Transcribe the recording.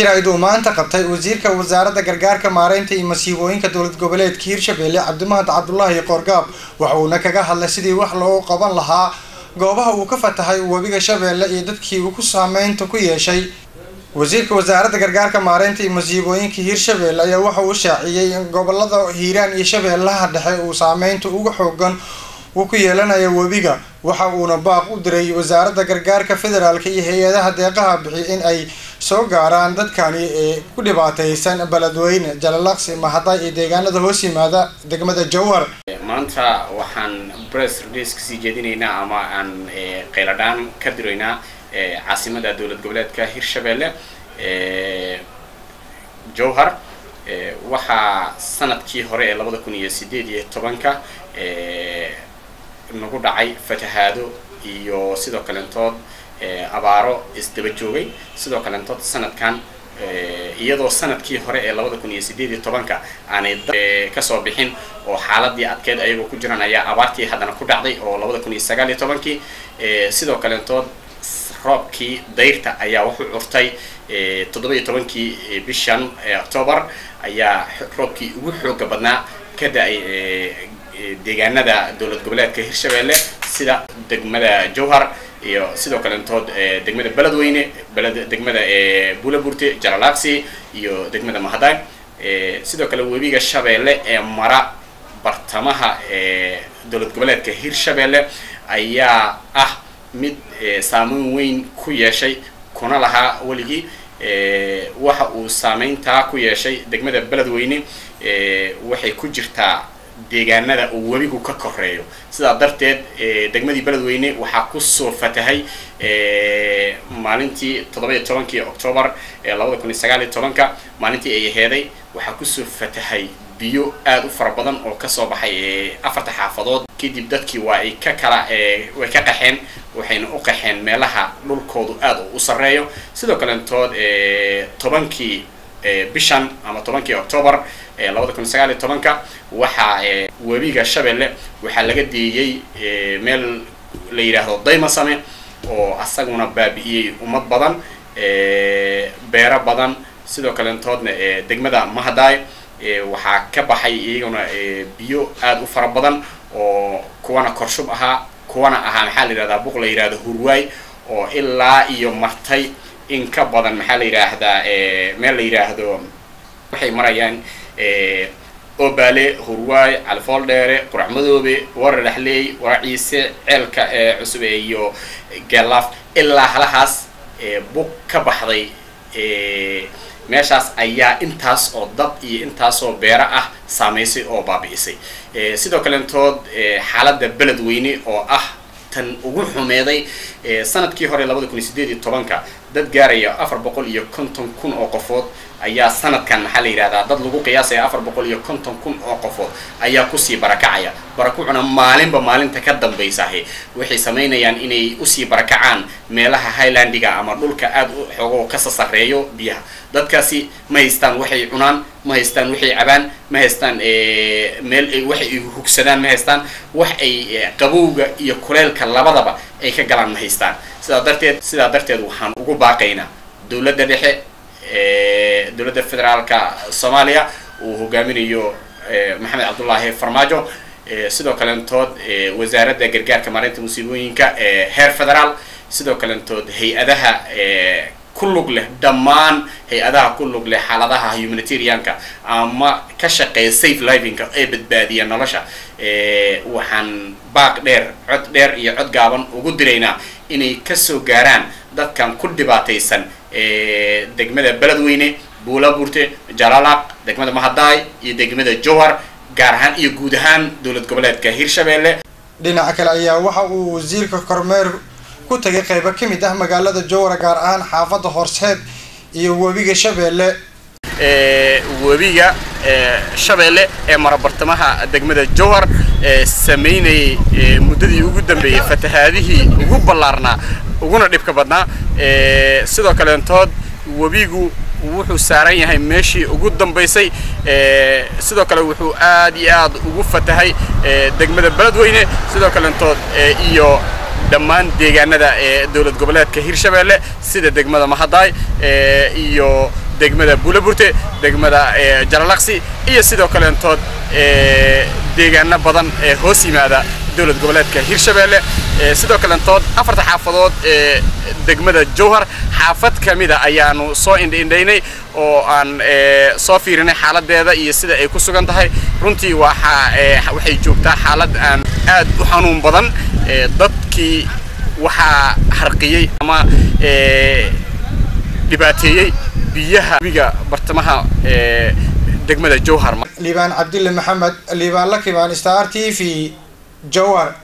jaraa'id uu maanta qabtay wasiirka wasaaradda gargaarka maareynta iyo masiibooyinka dowlad goboleedka hiirshabelle cabdimahad cabdulaahi qoorgaab waxa uuna kaga hadlay sidii wax loogu qaban lahaa. Goobaha uu ka fatahay webiga shabeelle iyo dadkii uu ku saameynta ku yeeshay. Wasiirka wasaaradda gargaarka maareynta iyo masiibooyinka hiirshabelle ayaa waxa uu shaaciyey in gobollada hiiraan iyo shabeellaha dhexe uu saameynta uga xoogan uu ku yeelanayo webiga. Waxa uuna baaq u diray wasaaradda gargaarka federaalk iyo hay'adaha deeqaha bixiy in ay soo gaaraan dadkani ee ku dhibaataysan beledweyne jalalaqsi mahaday iyo deegaanada hoos yimaada degmada jowhar. Maanta waxaan bress release ka sii jeedinaynaa ama aan qayladhaan ka diraynaa caasimada dowlad goboleedka hirshabelle jowhar. Waxaa sannadkii hore ee labada kun iyo sideed iyo tobanka nagu dhacay fatahaado iyo sidoo kalentood abaaro isdaba joogay sidoo kalentood sanadkan iyadoo sannadkii hore ee labada kun iyo sideed iyo tobanka aanay ka soo bixin oo xaaladii adkeed ayagoo ku jiraan ayaa abaartii haddana ku dhacday oo labada kun iyo sagaal iyo tobankii sidoo kalentood roobkii dayrta ayaa wuxuu curtay toddoba iyo tobankii bishan october ayaa roobkii ugu xooga badnaa ka da'ay deegaanada dowlad goboleedka hirshabelle sida degmada jowhar iyo sidoo kalentood degmada beledweyne beled degmada bulaburte jalalaqsi iyo degmada mahaday sidoo kale webiga shabeelle ee mara bartamaha dowlad goboleedka hirshabelle ayaa ah mid saameyn weyn ku yeeshay kuna lahaa weligii waxa uu saameyntaa ku yeeshay degmada beledweyne waxay ku jirtaa deegaanada uu webigu ka koreeyo sidaa darteed degmadii beledweyne waxaa ku soo fatahay maalintii toddoba iyo tobankii octoobar labada kun iyo sagaal iyo tobanka maalintii ay aheeday waxaa ku soo fatahay biyo aada u fara badan oo ka soo baxay afarta xaafadood. Kadib dadkii waa ay ka kala way ka qaxeen waxayna u qaxeen meelaha dhulkoodu aada u sarreeyo. Sidoo kalentood tobankii bishan ama tobankii octoobar waxaa webiga shabeelle waxaa laga deeyey meel la yidhaahdo daymasame oo asaguna baabi'iyey ummad badan beero badan. Sidoo kalentoodna degmada mahaday waxaa ka baxay iyaguna biyo aada u fara badan oo kuwana korshub ahaa kuwana ahaa maxaa la yidhahdaa buq la yidhahdo hurwaay oo ilaa iyo martay in ka badan maxaa la yidhaahdaa meel la yidhaahdo waxay marayaan obaale hurwaay califool dheere qurac madoobe warar dhexleey wara ciise ceelka cusub iyo geelaaf ilaa halahaas buq ka baxday. Meeshaas ayaa intaas oo dad iyo intaasoo beero ah saamaysay oo baabi'isay. Sidoo kalentood xaaladda beledweyne oo ah tan ugu xumeeday sannadkii hore labada kun iyo sideed iyo tobanka dad gaaraya afar boqol iyo konton kun oo qofood ayaa sanadkan maxaa la yidhahdaa dad lagu qiyaasaya afar boqol iyo konton kun oo qofood ayaa ku sii barakacaya. Barakucuna maalinba maalinta ka dambaysahe waxay samaynayaan inay u sii barakacaan meelaha highlandiga ama dhulka aada u xoogo kasa sarreeyo biyaha. Dadkaasi ma haystaan waxay cunaan ma haystaan waxay cabaan ma haystaan meel ay wax hugsadaan ma haystaan wax ay qabowga iyo kuleelka labadaba ay ka galaan ma haystaan. Sidaa darteed sidaa darteed waxaan ugu baaqaynaa dowladda dhexe dowladda federaalka soomaaliya uu hogaaminayo maxamed cabdullaahi farmaajo sidoo kalentood wasaaradda gargaarka maareynta musiibooyinka heer federaal sidoo kalentood hay'adaha ku lug leh dhammaan hay'adaha ku lug leh xaaladaha humanitarianka ama ka shaqeeya safe livinka ee badbaadiya nolosha. Waxaan baaq dheer cod dheer iyo cod gaaban ugu diraynaa inay ka soo gaaraan dadkan ku dhibaataysan degmada beledweyne buulaburte jalalaq degmada mahaday iyo degmada jowhar gaar ahaan iyo guud ahaan dowlad goboleedka hirshabelle dhinaca kale ayaa waxa uu wasiirka kormeer ku tagay qaybo ka mid ah magaalada jowhar gaar ahaan xaafadda horseed iyo webiga shabeelle. Webiga shabeelle ee marabartamaha degmada jowhar ee sameynayay muddadii ugu dambeeyey fatahaadihii ugu ballaarnaa uguna dhibka badnaa. Sidoo kaleentood webigu wuxuu saaran yahay meeshii ugu dambaysay sidoo kale wuxuu aad iyo aad ugu fatahay degmada beledweyne. Sidoo kaleentood iyo dhammaan deegaanada ee dowlad goboleedka hirshabelle sida degmada mahaday iyo degmada buulaburte degmada jalalaqsi iyo sidoo kaleentood deegaano badan ee hoos yimaada dowlad goboleedka hirshabeelle. Sidoo kaleentood afarta xaafadood ee degmada jowhar xaafad ka mida ayaanu soo indhaindhaynay oo aan soo fiirinay xaaladeeda iyo sida ay ku sugan tahay. Runtii waxay joogtaa xaalad aan aad u xanuun badan dadkii waxaa harqiyey ama dhibaateeyey biyaha wiga bartamaha degmada jowhar. Liibaan cabdille maxamed liibaan lakibaan star t v. Jowhar